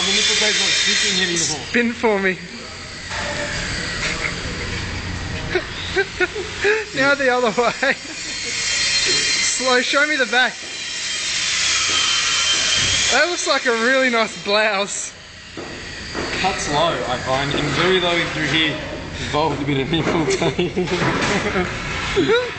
The nipple tape's not sticking anymore. Spin for me. now the other way. Slow, show me the back. That looks like a really nice blouse. Cuts low, I find. And very low through here involved a bit of nipple tape.